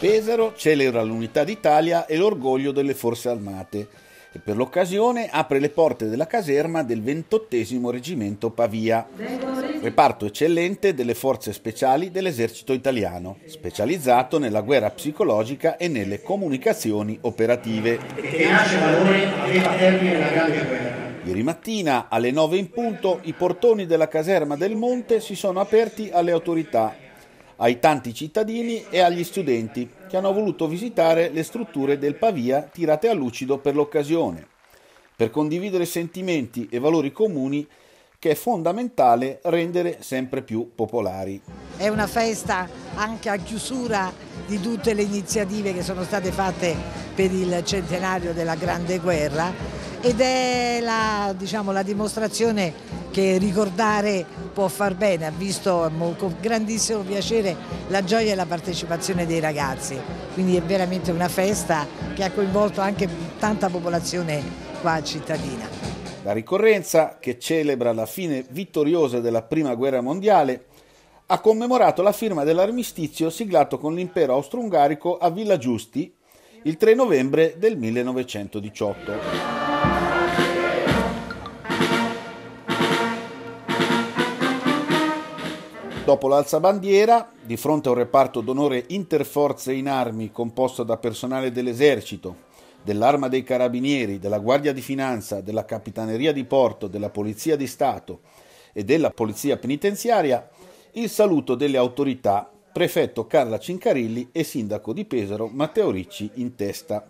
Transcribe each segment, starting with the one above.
Pesaro celebra l'unità d'Italia e l'orgoglio delle forze armate e per l'occasione apre le porte della caserma del 28 Reggimento Pavia, reparto eccellente delle forze speciali dell'esercito italiano, specializzato nella guerra psicologica e nelle comunicazioni operative. Che nasce valore aveva termine la grande guerra. Ieri mattina alle 9 in punto i portoni della caserma del Monte si sono aperti alle autorità ai tanti cittadini e agli studenti che hanno voluto visitare le strutture del Pavia tirate a lucido per l'occasione, per condividere sentimenti e valori comuni che è fondamentale rendere sempre più popolari. È una festa anche a chiusura di tutte le iniziative che sono state fatte per il centenario della Grande Guerra ed è la, diciamo, la dimostrazione che ricordare può far bene, ha visto con grandissimo piacere la gioia e la partecipazione dei ragazzi, quindi è veramente una festa che ha coinvolto anche tanta popolazione qua cittadina. La ricorrenza, che celebra la fine vittoriosa della Prima Guerra Mondiale, ha commemorato la firma dell'armistizio siglato con l'impero austro-ungarico a Villa Giusti il 3 novembre del 1918. Dopo l'alzabandiera, di fronte a un reparto d'onore interforze in armi composto da personale dell'esercito, dell'arma dei carabinieri, della Guardia di Finanza, della Capitaneria di Porto, della Polizia di Stato e della Polizia Penitenziaria, il saluto delle autorità, prefetto Carla Cincarilli e sindaco di Pesaro Matteo Ricci in testa,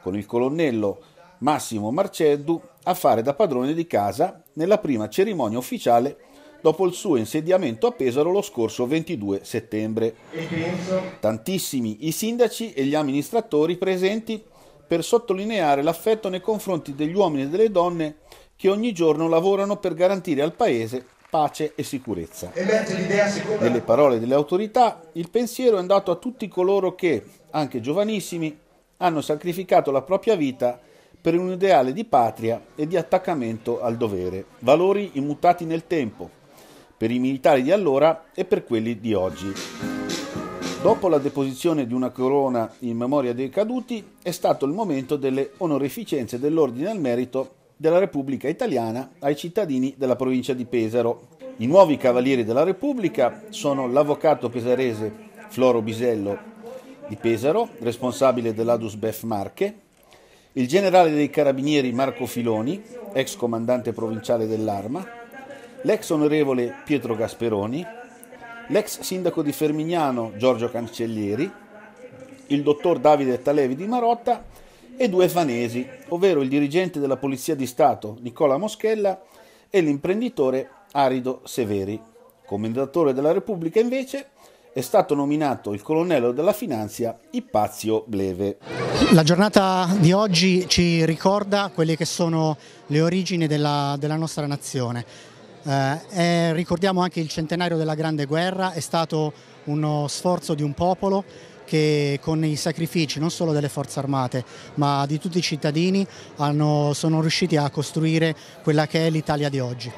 con il colonnello Massimo Marceddu a fare da padrone di casa nella prima cerimonia ufficiale dopo il suo insediamento a Pesaro lo scorso 22 settembre. Tantissimi i sindaci e gli amministratori presenti per sottolineare l'affetto nei confronti degli uomini e delle donne che ogni giorno lavorano per garantire al Paese pace e sicurezza. Nelle parole delle autorità, il pensiero è andato a tutti coloro che, anche giovanissimi, hanno sacrificato la propria vita per un ideale di patria e di attaccamento al dovere, valori immutati nel tempo, per i militari di allora e per quelli di oggi. Dopo la deposizione di una corona in memoria dei caduti è stato il momento delle onorificenze dell'ordine al merito della Repubblica Italiana ai cittadini della provincia di Pesaro. I nuovi cavalieri della Repubblica sono l'avvocato pesarese Floro Bisello di Pesaro, responsabile dell'Adus Bef Marche, il generale dei carabinieri Marco Filoni, ex comandante provinciale dell'Arma, l'ex onorevole Pietro Gasperoni, l'ex sindaco di Fermignano Giorgio Cancellieri, il dottor Davide Talevi di Marotta e due fanesi, ovvero il dirigente della Polizia di Stato Nicola Moschella e l'imprenditore Arido Severi. Commendatore della Repubblica invece è stato nominato il colonnello della Finanzia Ipazio Bleve. La giornata di oggi ci ricorda quelle che sono le origini della, della nostra nazione. Eh, ricordiamo anche il centenario della Grande Guerra, è stato uno sforzo di un popolo che con i sacrifici non solo delle forze armate ma di tutti i cittadini hanno, sono riusciti a costruire quella che è l'Italia di oggi.